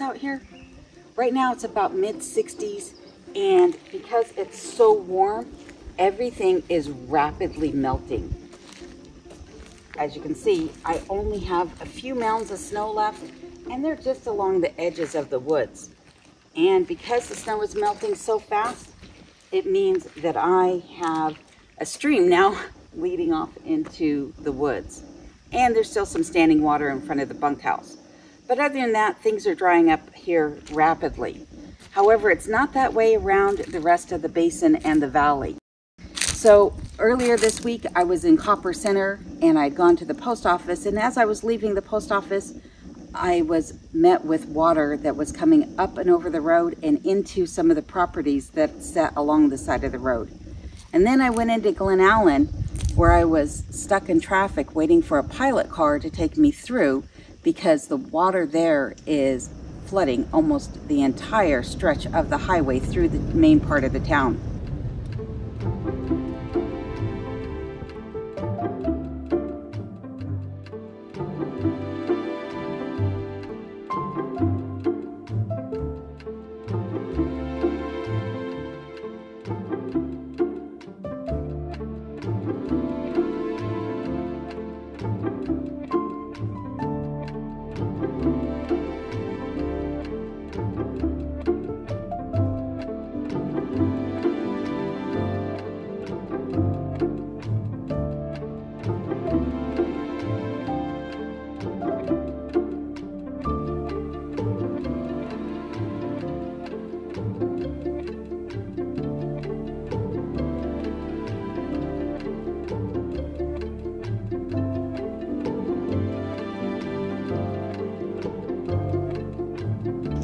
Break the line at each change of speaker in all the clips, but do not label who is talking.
out here? Right now it's about mid 60s and because it's so warm, everything is rapidly melting. As you can see, I only have a few mounds of snow left and they're just along the edges of the woods. And because the snow is melting so fast, it means that I have a stream now leading off into the woods. And there's still some standing water in front of the bunkhouse. But other than that, things are drying up here rapidly. However, it's not that way around the rest of the basin and the valley. So earlier this week, I was in Copper Center and I'd gone to the post office. And as I was leaving the post office, I was met with water that was coming up and over the road and into some of the properties that sat along the side of the road. And then I went into Glennallen where I was stuck in traffic waiting for a pilot car to take me through because the water there is flooding almost the entire stretch of the highway through the main part of the town.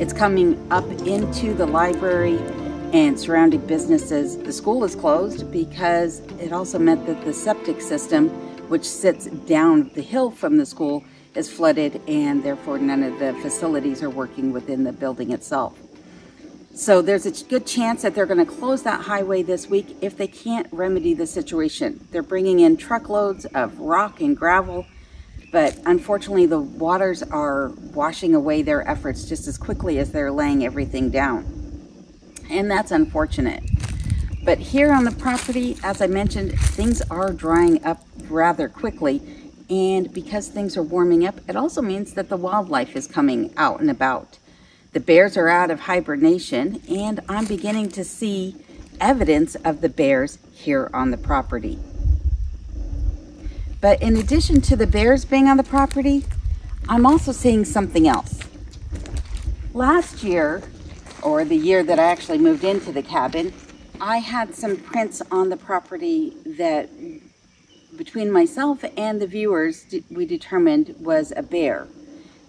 It's coming up into the library and surrounding businesses. The school is closed because it also meant that the septic system, which sits down the hill from the school, is flooded and therefore none of the facilities are working within the building itself. So there's a good chance that they're going to close that highway this week if they can't remedy the situation. They're bringing in truckloads of rock and gravel but unfortunately, the waters are washing away their efforts just as quickly as they're laying everything down. And that's unfortunate. But here on the property, as I mentioned, things are drying up rather quickly. And because things are warming up, it also means that the wildlife is coming out and about. The bears are out of hibernation, and I'm beginning to see evidence of the bears here on the property. But in addition to the bears being on the property, I'm also seeing something else. Last year, or the year that I actually moved into the cabin, I had some prints on the property that between myself and the viewers we determined was a bear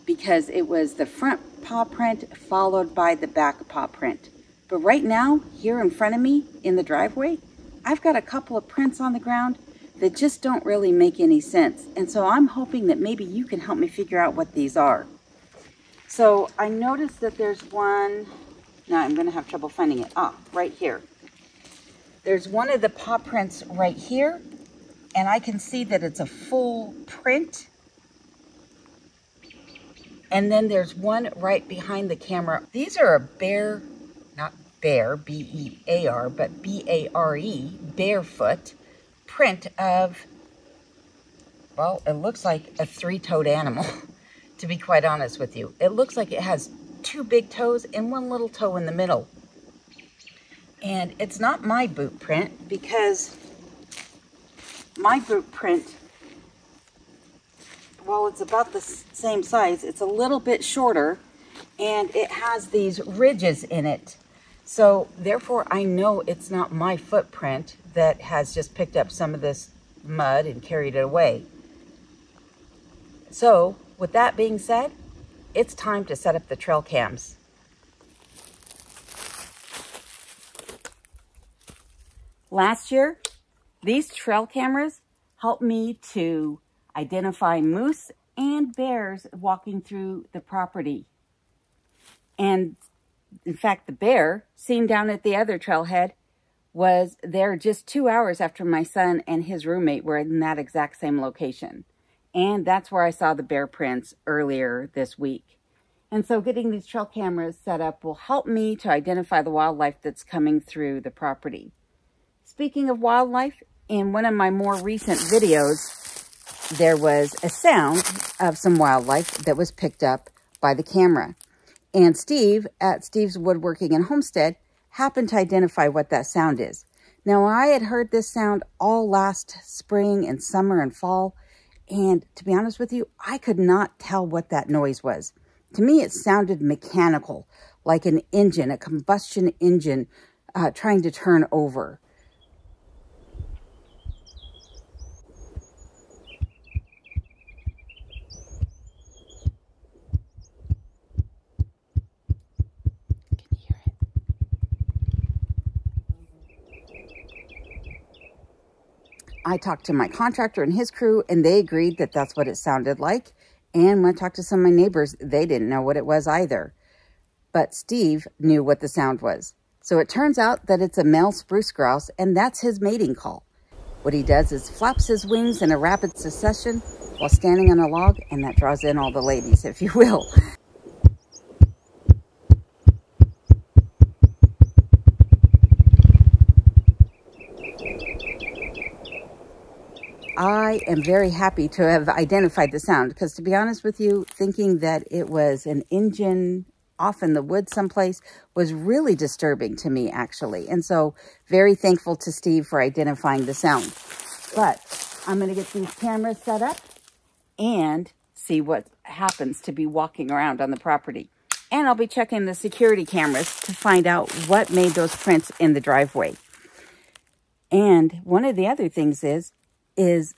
because it was the front paw print followed by the back paw print. But right now, here in front of me in the driveway, I've got a couple of prints on the ground that just don't really make any sense. And so I'm hoping that maybe you can help me figure out what these are. So I noticed that there's one, now I'm gonna have trouble finding it. Ah, right here. There's one of the paw prints right here, and I can see that it's a full print. And then there's one right behind the camera. These are a bear, not bear, B-E-A-R, but B-A-R-E, barefoot print of, well, it looks like a three-toed animal, to be quite honest with you. It looks like it has two big toes and one little toe in the middle. And it's not my boot print because my boot print, while it's about the same size, it's a little bit shorter and it has these ridges in it. So therefore I know it's not my footprint that has just picked up some of this mud and carried it away. So with that being said, it's time to set up the trail cams. Last year, these trail cameras helped me to identify moose and bears walking through the property. And in fact, the bear seen down at the other trailhead was there just two hours after my son and his roommate were in that exact same location. And that's where I saw the bear prints earlier this week. And so getting these trail cameras set up will help me to identify the wildlife that's coming through the property. Speaking of wildlife, in one of my more recent videos, there was a sound of some wildlife that was picked up by the camera. And Steve at Steve's Woodworking and Homestead happened to identify what that sound is. Now, I had heard this sound all last spring and summer and fall. And to be honest with you, I could not tell what that noise was. To me, it sounded mechanical, like an engine, a combustion engine uh, trying to turn over. I talked to my contractor and his crew, and they agreed that that's what it sounded like. And when I talked to some of my neighbors, they didn't know what it was either. But Steve knew what the sound was. So it turns out that it's a male spruce grouse, and that's his mating call. What he does is flaps his wings in a rapid succession while standing on a log, and that draws in all the ladies, if you will. I am very happy to have identified the sound because to be honest with you, thinking that it was an engine off in the woods someplace was really disturbing to me actually. And so very thankful to Steve for identifying the sound. But I'm going to get these cameras set up and see what happens to be walking around on the property. And I'll be checking the security cameras to find out what made those prints in the driveway. And one of the other things is is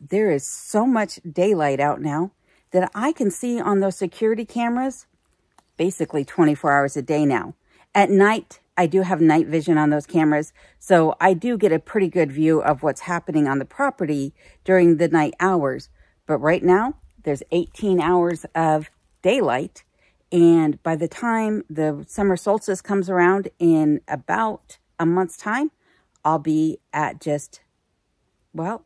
there is so much daylight out now that I can see on those security cameras basically 24 hours a day now. At night, I do have night vision on those cameras, so I do get a pretty good view of what's happening on the property during the night hours. But right now, there's 18 hours of daylight, and by the time the summer solstice comes around in about a month's time, I'll be at just, well,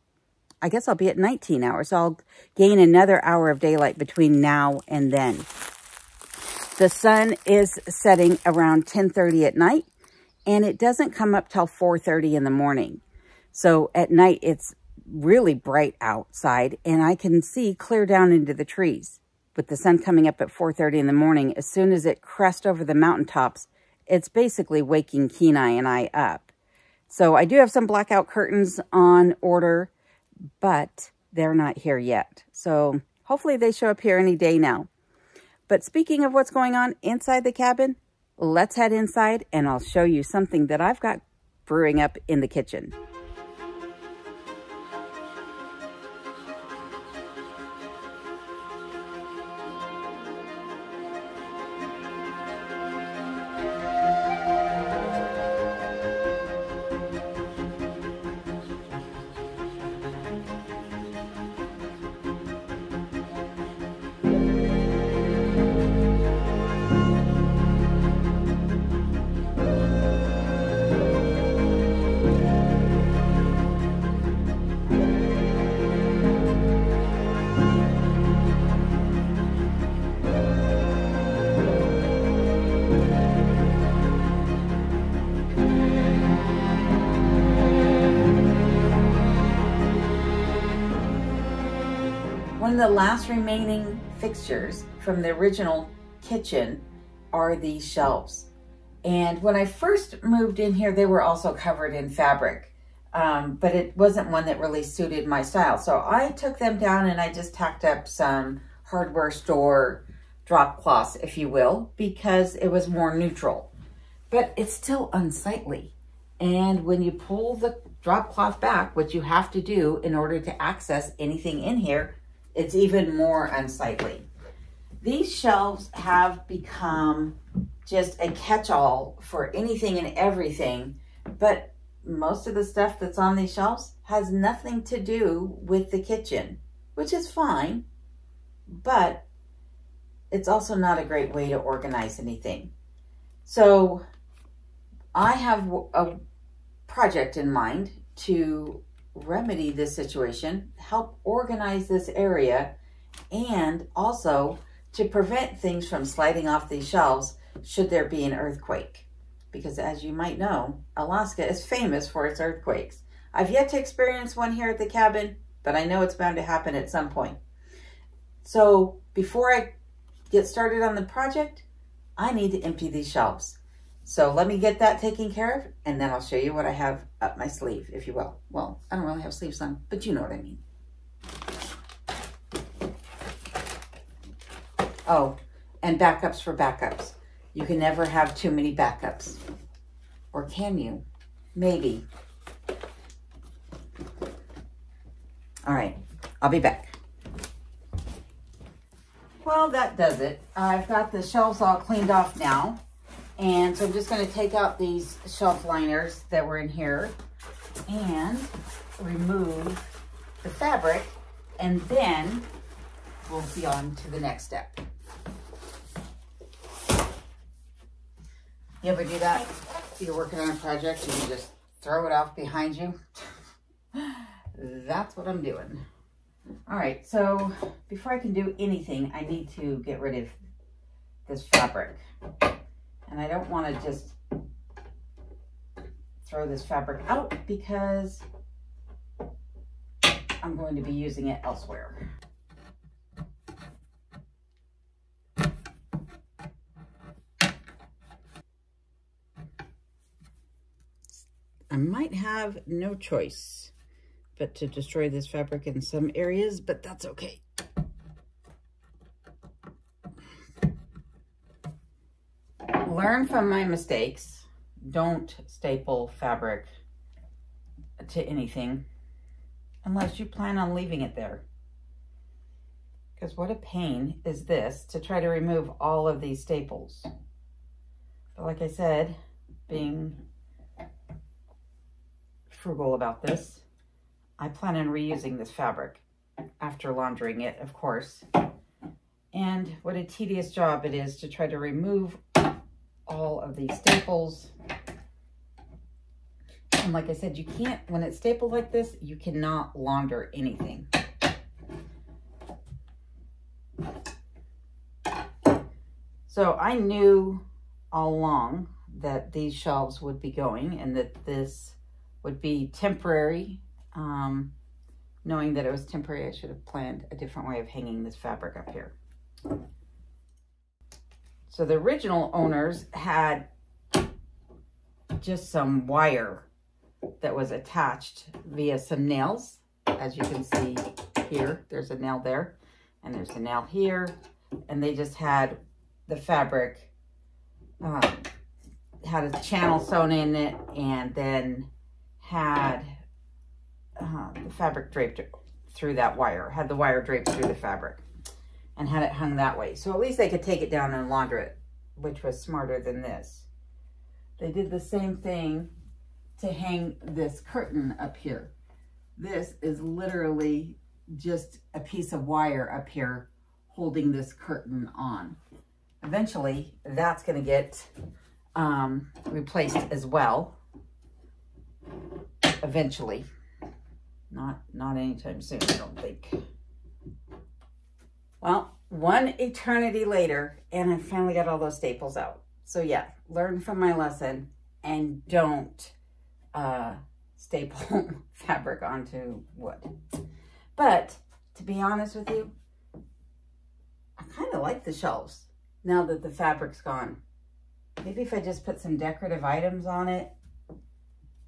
I guess I'll be at 19 hours. I'll gain another hour of daylight between now and then. The sun is setting around 10.30 at night, and it doesn't come up till 4.30 in the morning. So at night, it's really bright outside, and I can see clear down into the trees. With the sun coming up at 4.30 in the morning, as soon as it crests over the mountaintops, it's basically waking Kenai and I up. So I do have some blackout curtains on order but they're not here yet. So hopefully they show up here any day now. But speaking of what's going on inside the cabin, let's head inside and I'll show you something that I've got brewing up in the kitchen. One of the last remaining fixtures from the original kitchen are these shelves. And when I first moved in here, they were also covered in fabric, um, but it wasn't one that really suited my style. So I took them down and I just tacked up some hardware store drop cloths, if you will, because it was more neutral. But it's still unsightly. And when you pull the drop cloth back, which you have to do in order to access anything in here, it's even more unsightly. These shelves have become just a catch-all for anything and everything, but most of the stuff that's on these shelves has nothing to do with the kitchen, which is fine, but it's also not a great way to organize anything. So I have a project in mind to remedy this situation, help organize this area, and also to prevent things from sliding off these shelves should there be an earthquake. Because as you might know, Alaska is famous for its earthquakes. I've yet to experience one here at the cabin, but I know it's bound to happen at some point. So before I get started on the project, I need to empty these shelves. So let me get that taken care of, and then I'll show you what I have up my sleeve, if you will. Well, I don't really have sleeves on, but you know what I mean. Oh, and backups for backups. You can never have too many backups. Or can you? Maybe. All right, I'll be back. Well, that does it. I've got the shelves all cleaned off now. And so I'm just going to take out these shelf liners that were in here and remove the fabric. And then we'll be on to the next step. You ever do that? You're working on a project and you just throw it off behind you? That's what I'm doing. All right, so before I can do anything, I need to get rid of this fabric. And I don't want to just throw this fabric out because I'm going to be using it elsewhere. I might have no choice but to destroy this fabric in some areas, but that's okay. Learn from my mistakes. Don't staple fabric to anything unless you plan on leaving it there. Because what a pain is this to try to remove all of these staples. But like I said, being frugal about this. I plan on reusing this fabric after laundering it, of course. And what a tedious job it is to try to remove all of these staples. And like I said, you can't, when it's stapled like this, you cannot launder anything. So I knew all along that these shelves would be going and that this would be temporary. Um, knowing that it was temporary, I should have planned a different way of hanging this fabric up here. So the original owners had just some wire that was attached via some nails. As you can see here, there's a nail there and there's a nail here. And they just had the fabric, um, had a channel sewn in it and then had uh, the fabric draped through that wire, had the wire draped through the fabric and had it hung that way. So at least they could take it down and launder it, which was smarter than this. They did the same thing to hang this curtain up here. This is literally just a piece of wire up here holding this curtain on. Eventually, that's going to get um, replaced as well eventually. Not, not anytime soon, I don't think. Well, one eternity later, and I finally got all those staples out. So yeah, learn from my lesson and don't uh, staple fabric onto wood. But to be honest with you, I kind of like the shelves now that the fabric's gone. Maybe if I just put some decorative items on it,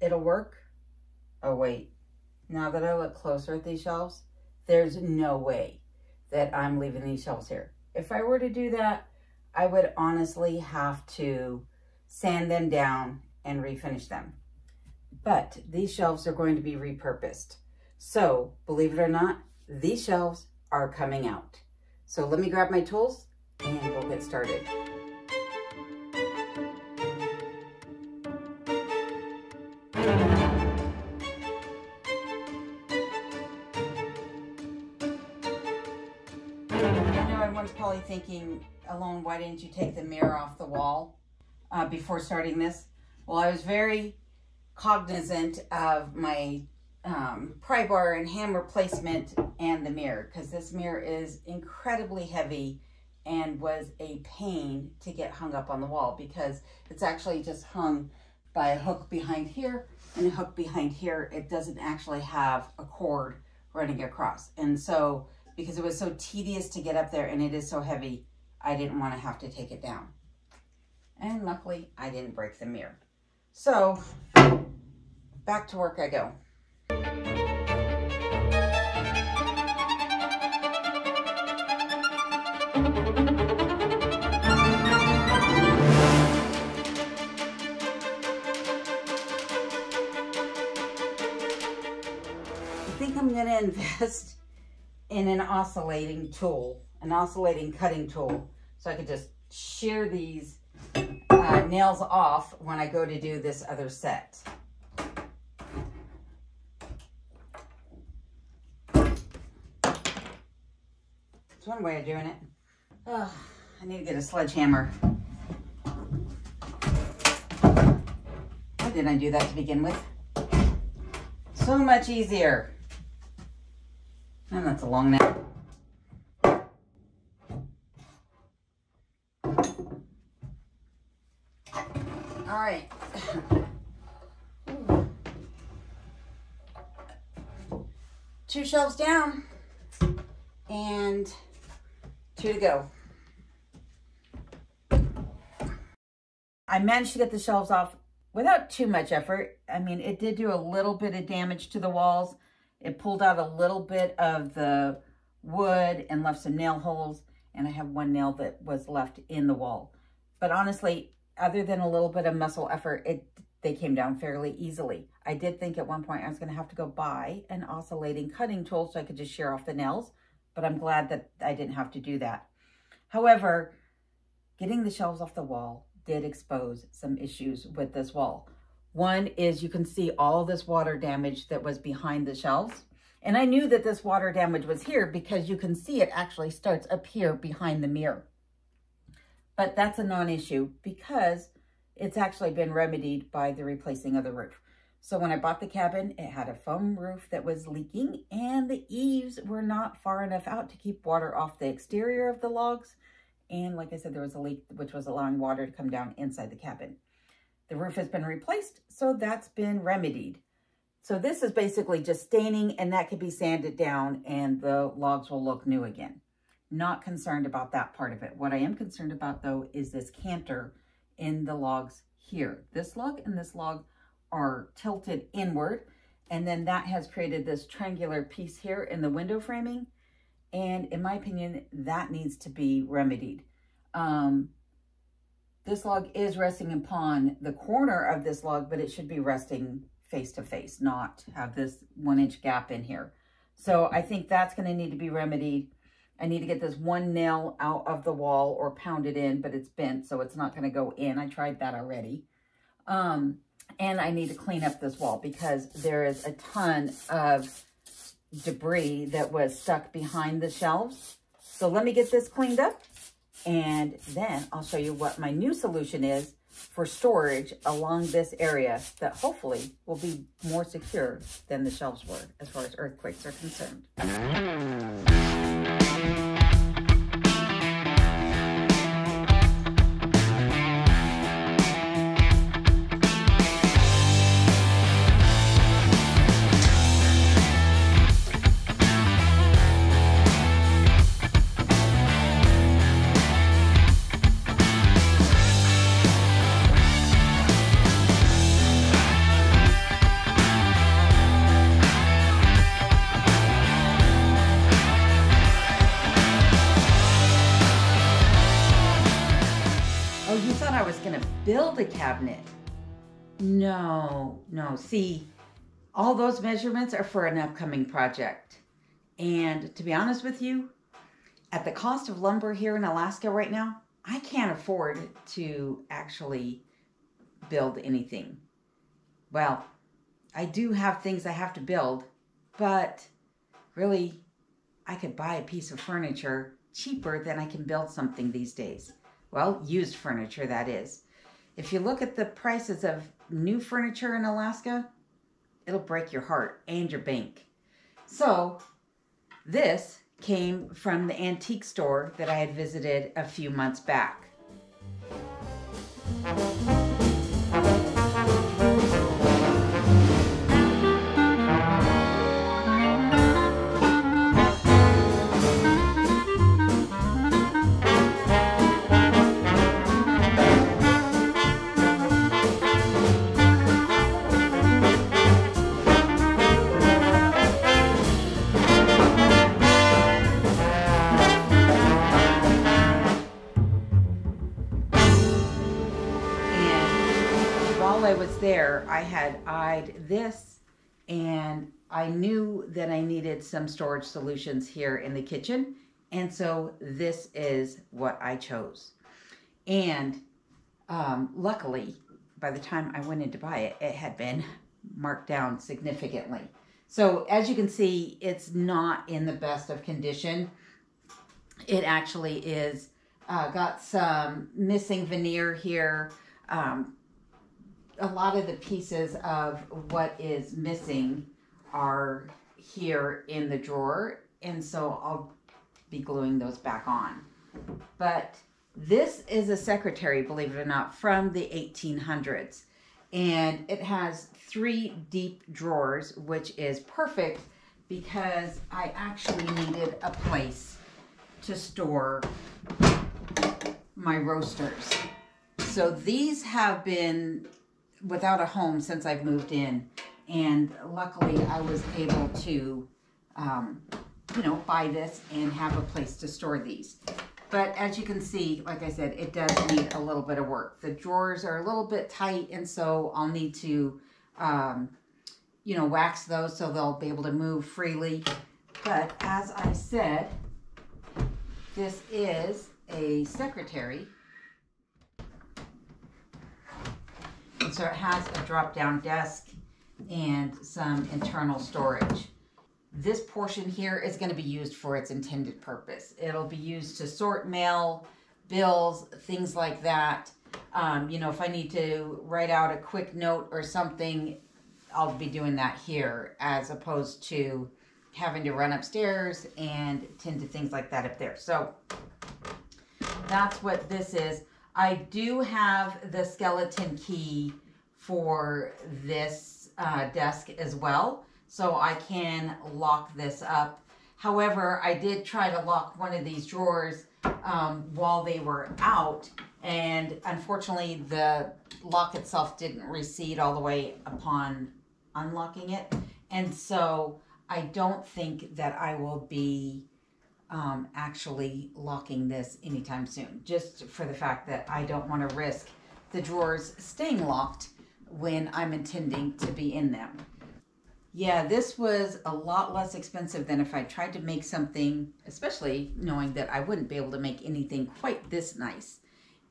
it'll work. Oh, wait. Now that I look closer at these shelves, there's no way that I'm leaving these shelves here. If I were to do that, I would honestly have to sand them down and refinish them. But these shelves are going to be repurposed. So, believe it or not, these shelves are coming out. So let me grab my tools and we'll get started. Probably thinking, Alone, why didn't you take the mirror off the wall uh, before starting this? Well, I was very cognizant of my um, pry bar and hammer placement and the mirror because this mirror is incredibly heavy and was a pain to get hung up on the wall because it's actually just hung by a hook behind here and a hook behind here. It doesn't actually have a cord running across. And so because it was so tedious to get up there and it is so heavy, I didn't want to have to take it down. And luckily I didn't break the mirror. So back to work I go. I think I'm going to invest in an oscillating tool, an oscillating cutting tool, so I could just shear these uh, nails off when I go to do this other set. It's one way of doing it. Oh, I need to get a sledgehammer. Why didn't I do that to begin with? So much easier. And that's a long nap. All right. Two shelves down and two to go. I managed to get the shelves off without too much effort. I mean, it did do a little bit of damage to the walls, it pulled out a little bit of the wood and left some nail holes. And I have one nail that was left in the wall. But honestly, other than a little bit of muscle effort, it they came down fairly easily. I did think at one point I was going to have to go buy an oscillating cutting tool so I could just shear off the nails, but I'm glad that I didn't have to do that. However, getting the shelves off the wall did expose some issues with this wall. One is you can see all this water damage that was behind the shelves. And I knew that this water damage was here because you can see it actually starts up here behind the mirror. But that's a non-issue because it's actually been remedied by the replacing of the roof. So when I bought the cabin, it had a foam roof that was leaking and the eaves were not far enough out to keep water off the exterior of the logs. And like I said, there was a leak which was allowing water to come down inside the cabin. The roof has been replaced, so that's been remedied. So this is basically just staining and that could be sanded down and the logs will look new again. Not concerned about that part of it. What I am concerned about though is this canter in the logs here. This log and this log are tilted inward and then that has created this triangular piece here in the window framing. And in my opinion, that needs to be remedied. Um, this log is resting upon the corner of this log, but it should be resting face to face, not have this one inch gap in here. So I think that's going to need to be remedied. I need to get this one nail out of the wall or pound it in, but it's bent, so it's not going to go in. I tried that already. Um, and I need to clean up this wall because there is a ton of debris that was stuck behind the shelves. So let me get this cleaned up and then I'll show you what my new solution is for storage along this area that hopefully will be more secure than the shelves were as far as earthquakes are concerned. No, no. See, all those measurements are for an upcoming project. And to be honest with you, at the cost of lumber here in Alaska right now, I can't afford to actually build anything. Well, I do have things I have to build, but really, I could buy a piece of furniture cheaper than I can build something these days. Well, used furniture, that is. If you look at the prices of new furniture in Alaska, it'll break your heart and your bank. So this came from the antique store that I had visited a few months back. There, I had eyed this and I knew that I needed some storage solutions here in the kitchen. And so this is what I chose. And um, luckily, by the time I went in to buy it, it had been marked down significantly. So as you can see, it's not in the best of condition. It actually is uh, got some missing veneer here. Um, a lot of the pieces of what is missing are here in the drawer and so I'll be gluing those back on. But this is a secretary, believe it or not, from the 1800s. And it has three deep drawers, which is perfect because I actually needed a place to store my roasters. So these have been without a home since I've moved in. And luckily I was able to, um, you know, buy this and have a place to store these. But as you can see, like I said, it does need a little bit of work. The drawers are a little bit tight and so I'll need to, um, you know, wax those so they'll be able to move freely. But as I said, this is a secretary so it has a drop down desk and some internal storage. This portion here is going to be used for its intended purpose. It'll be used to sort mail, bills, things like that. Um, you know, if I need to write out a quick note or something, I'll be doing that here as opposed to having to run upstairs and tend to things like that up there. So that's what this is. I do have the skeleton key for this uh, desk as well. So I can lock this up. However, I did try to lock one of these drawers um, while they were out. And unfortunately, the lock itself didn't recede all the way upon unlocking it. And so I don't think that I will be um, actually locking this anytime soon, just for the fact that I don't want to risk the drawers staying locked when I'm intending to be in them. Yeah, this was a lot less expensive than if I tried to make something, especially knowing that I wouldn't be able to make anything quite this nice.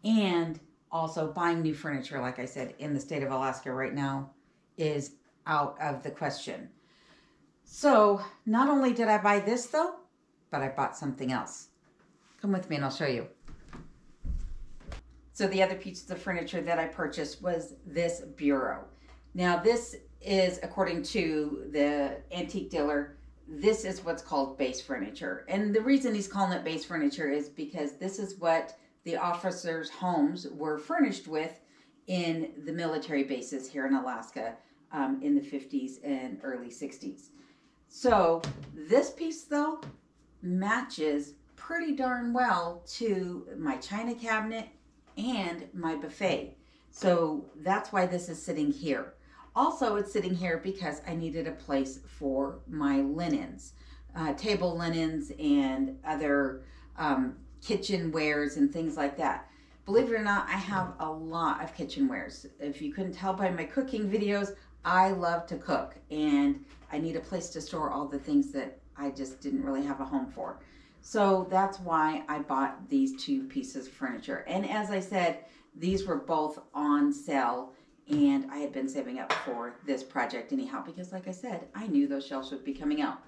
And also buying new furniture, like I said, in the state of Alaska right now is out of the question. So not only did I buy this though, but I bought something else. Come with me and I'll show you. So the other piece of furniture that I purchased was this bureau. Now this is, according to the antique dealer, this is what's called base furniture. And the reason he's calling it base furniture is because this is what the officers' homes were furnished with in the military bases here in Alaska um, in the 50s and early 60s. So this piece though matches pretty darn well to my china cabinet and my buffet. So that's why this is sitting here. Also, it's sitting here because I needed a place for my linens, uh, table linens and other um, kitchenwares and things like that. Believe it or not, I have a lot of kitchenwares. If you couldn't tell by my cooking videos, I love to cook and I need a place to store all the things that I just didn't really have a home for. So that's why I bought these two pieces of furniture. And as I said, these were both on sale and I had been saving up for this project anyhow because like I said, I knew those shelves would be coming out.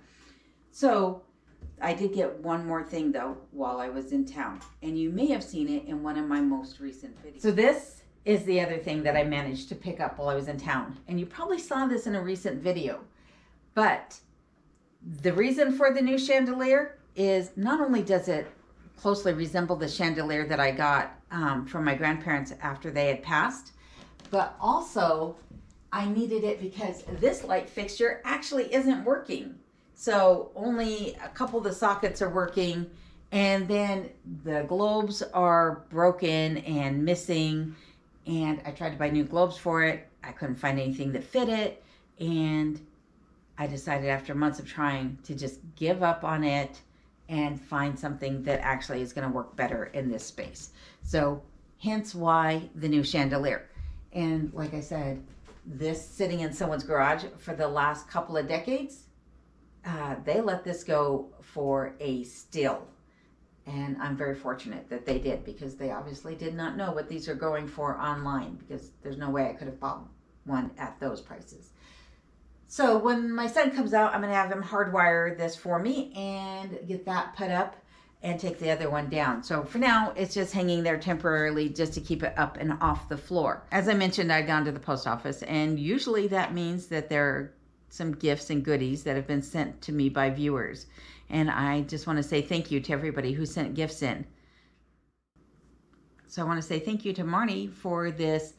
So I did get one more thing though while I was in town and you may have seen it in one of my most recent videos. So this is the other thing that I managed to pick up while I was in town and you probably saw this in a recent video but the reason for the new chandelier is not only does it closely resemble the chandelier that I got um, from my grandparents after they had passed, but also I needed it because this light fixture actually isn't working. So only a couple of the sockets are working and then the globes are broken and missing and I tried to buy new globes for it. I couldn't find anything that fit it and I decided after months of trying to just give up on it and find something that actually is going to work better in this space. So hence why the new chandelier. And like I said, this sitting in someone's garage for the last couple of decades, uh, they let this go for a still. And I'm very fortunate that they did because they obviously did not know what these are going for online because there's no way I could have bought one at those prices. So when my son comes out, I'm going to have him hardwire this for me and get that put up and take the other one down. So for now, it's just hanging there temporarily just to keep it up and off the floor. As I mentioned, I'd gone to the post office and usually that means that there are some gifts and goodies that have been sent to me by viewers. And I just want to say thank you to everybody who sent gifts in. So I want to say thank you to Marnie for this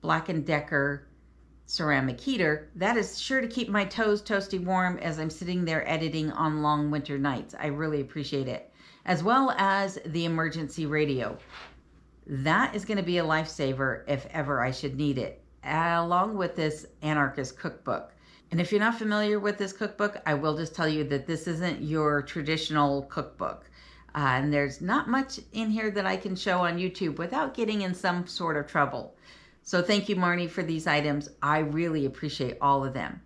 Black & Decker ceramic heater, that is sure to keep my toes toasty warm as I'm sitting there editing on long winter nights. I really appreciate it. As well as the emergency radio. That is going to be a lifesaver if ever I should need it, along with this anarchist cookbook. And if you're not familiar with this cookbook, I will just tell you that this isn't your traditional cookbook. Uh, and there's not much in here that I can show on YouTube without getting in some sort of trouble. So thank you, Marnie, for these items. I really appreciate all of them.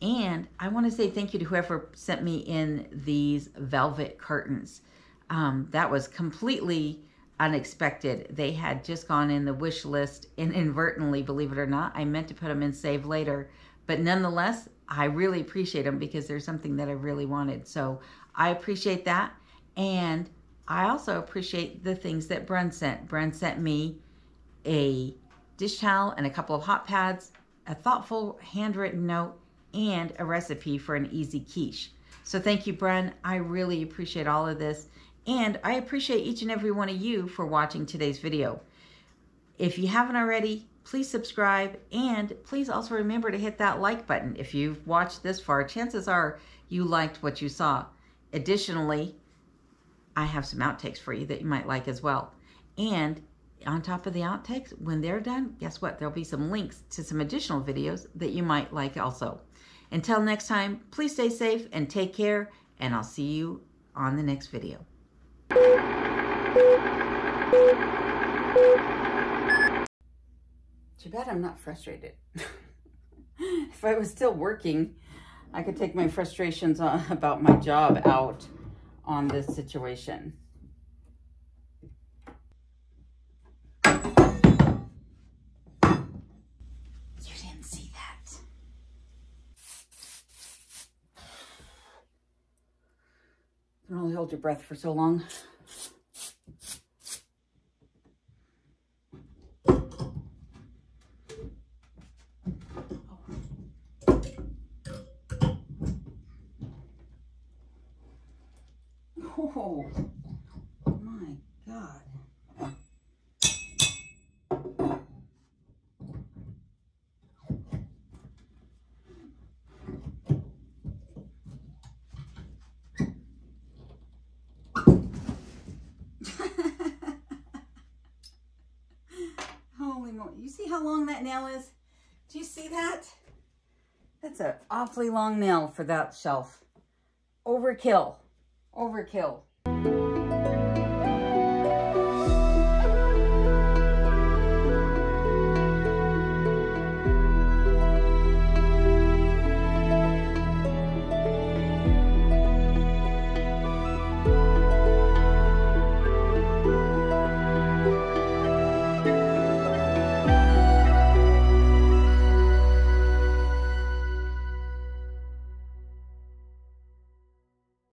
And I want to say thank you to whoever sent me in these velvet curtains. Um, that was completely unexpected. They had just gone in the wish list inadvertently, believe it or not. I meant to put them in save later. But nonetheless, I really appreciate them because there's something that I really wanted. So I appreciate that. And I also appreciate the things that Bren sent. Bren sent me a dish towel and a couple of hot pads, a thoughtful handwritten note, and a recipe for an easy quiche. So thank you, Bren. I really appreciate all of this. And I appreciate each and every one of you for watching today's video. If you haven't already, please subscribe and please also remember to hit that like button. If you've watched this far, chances are you liked what you saw. Additionally, I have some outtakes for you that you might like as well. And on top of the outtakes, when they're done, guess what? There'll be some links to some additional videos that you might like also. Until next time, please stay safe and take care, and I'll see you on the next video. Too bad I'm not frustrated. if I was still working, I could take my frustrations uh, about my job out on this situation. You can only hold your breath for so long. Oh, my God. You see how long that nail is? Do you see that? That's an awfully long nail for that shelf. Overkill. Overkill.